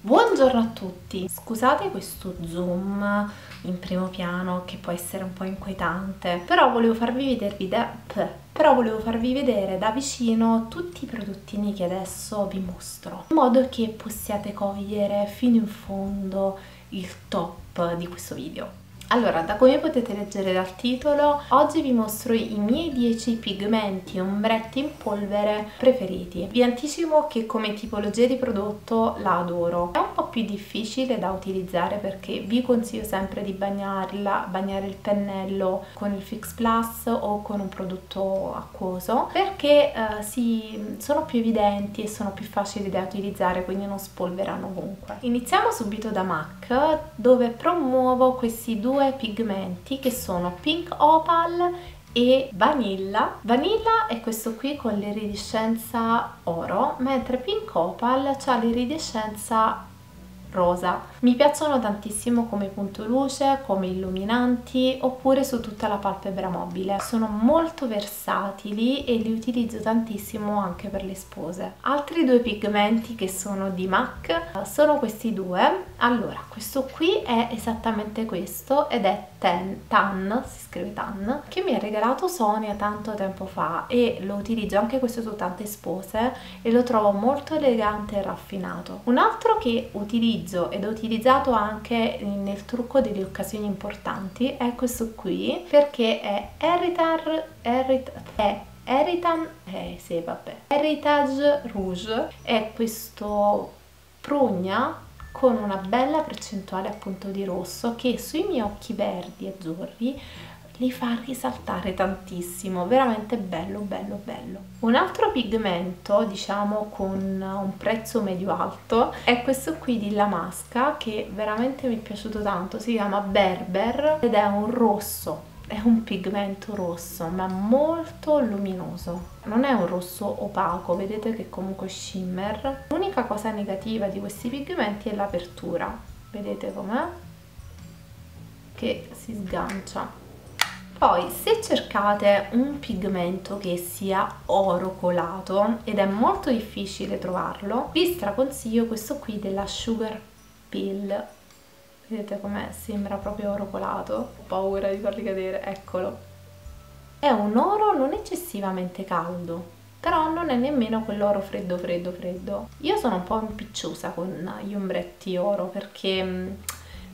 Buongiorno a tutti, scusate questo zoom in primo piano che può essere un po' inquietante, però volevo farvi da, però volevo farvi vedere da vicino tutti i prodottini che adesso vi mostro, in modo che possiate cogliere fino in fondo il top di questo video. Allora, da come potete leggere dal titolo, oggi vi mostro i miei 10 pigmenti ombretti in polvere preferiti. Vi anticipo che come tipologia di prodotto la adoro. È un po' più difficile da utilizzare perché vi consiglio sempre di bagnarla, bagnare il pennello con il Fix Plus o con un prodotto acquoso perché eh, si, sono più evidenti e sono più facili da utilizzare quindi non spolverano ovunque. Iniziamo subito da MAC dove promuovo questi due pigmenti che sono Pink Opal e Vanilla. Vanilla è questo qui con l'iridescenza oro, mentre Pink Opal ha l'iridescenza rosa. Mi piacciono tantissimo come punto luce, come illuminanti oppure su tutta la palpebra mobile. Sono molto versatili e li utilizzo tantissimo anche per le spose. Altri due pigmenti che sono di MAC sono questi due. Allora, questo qui è esattamente questo ed è Ten, Tan, si scrive Tan, che mi ha regalato Sonia tanto tempo fa e lo utilizzo anche questo su tante spose e lo trovo molto elegante e raffinato. Un altro che utilizzo ed ho utilizzato anche nel trucco delle occasioni importanti è questo qui perché è Heritage, Heritage, è Heritan, eh sì vabbè, Heritage Rouge. È questo prugna con una bella percentuale appunto di rosso che sui miei occhi verdi e azzurri li fa risaltare tantissimo, veramente bello bello bello. Un altro pigmento, diciamo con un prezzo medio alto, è questo qui di La Masca che veramente mi è piaciuto tanto, si chiama Berber ed è un rosso è un pigmento rosso ma molto luminoso. Non è un rosso opaco vedete che comunque shimmer. L'unica cosa negativa di questi pigmenti è l'apertura. Vedete com'è? Che si sgancia poi se cercate un pigmento che sia oro colato ed è molto difficile trovarlo vi straconsiglio questo qui della Sugar Pill vedete com'è? Sembra proprio oro colato, ho paura di farli cadere, eccolo. È un oro non eccessivamente caldo, però non è nemmeno quell'oro freddo freddo freddo. Io sono un po' impicciosa con gli ombretti oro perché mm,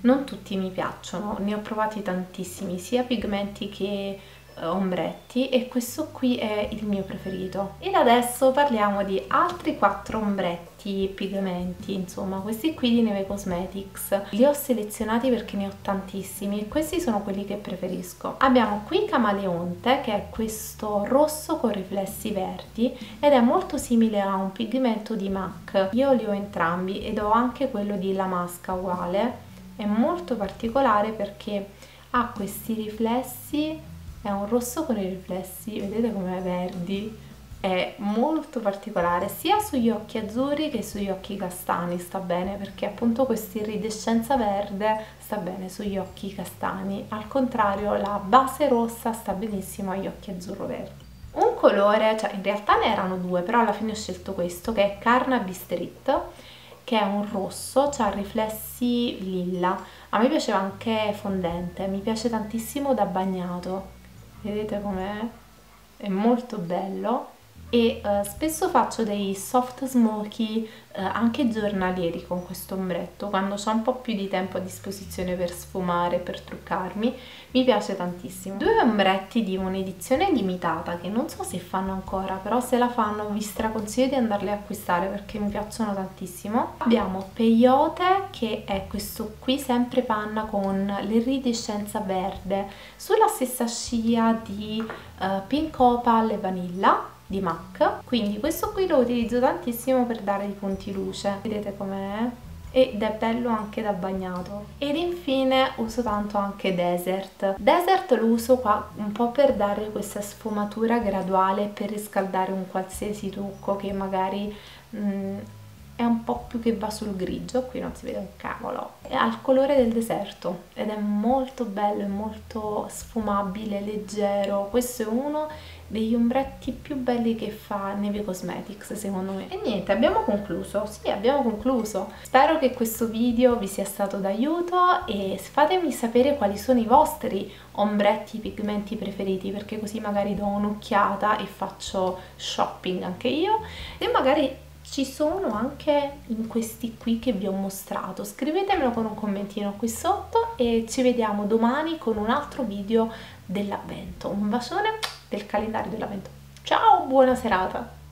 non tutti mi piacciono, ne ho provati tantissimi, sia pigmenti che eh, ombretti e questo qui è il mio preferito. Ed adesso parliamo di altri quattro ombretti pigmenti insomma questi qui di Neve Cosmetics. Li ho selezionati perché ne ho tantissimi e questi sono quelli che preferisco. Abbiamo qui Camaleonte che è questo rosso con riflessi verdi ed è molto simile a un pigmento di MAC. Io li ho entrambi ed ho anche quello di La Masca uguale è molto particolare perché ha questi riflessi è un rosso con i riflessi, vedete com'è verdi? È molto particolare sia sugli occhi azzurri che sugli occhi castani, sta bene perché appunto questa iridescenza verde sta bene sugli occhi castani, al contrario la base rossa sta benissimo agli occhi azzurro-verdi. Un colore, cioè in realtà ne erano due, però alla fine ho scelto questo che è Carnaby Street, che è un rosso, ha riflessi lilla. A me piaceva anche fondente, mi piace tantissimo da bagnato vedete com'è? È molto bello e uh, spesso faccio dei soft smoky uh, anche giornalieri con questo ombretto quando ho un po' più di tempo a disposizione per sfumare, per truccarmi mi piace tantissimo. Due ombretti di un'edizione limitata che non so se fanno ancora però se la fanno vi straconsiglio di andarli a acquistare perché mi piacciono tantissimo. Abbiamo Peyote che è questo qui sempre panna con l'iridescenza verde sulla stessa scia di uh, Pink Opal e Vanilla di MAC. Quindi questo qui lo utilizzo tantissimo per dare i punti luce. Vedete com'è? ed è bello anche da bagnato. Ed infine uso tanto anche Desert. Desert lo uso qua un po' per dare questa sfumatura graduale per riscaldare un qualsiasi trucco che magari mh, mm, è un po' più che va sul grigio qui non si vede un cavolo. È al colore del deserto ed è molto bello è molto sfumabile leggero. Questo è uno degli ombretti più belli che fa Neve Cosmetics secondo me. E niente abbiamo concluso. Sì abbiamo concluso. Spero che questo video vi sia stato d'aiuto e fatemi sapere quali sono i vostri ombretti pigmenti preferiti perché così magari do un'occhiata e faccio shopping anche io. E magari ci sono anche in questi qui che vi ho mostrato. Scrivetemelo con un commentino qui sotto e ci vediamo domani con un altro video dell'avvento. Un bacione del calendario dell'avvento. Ciao buona serata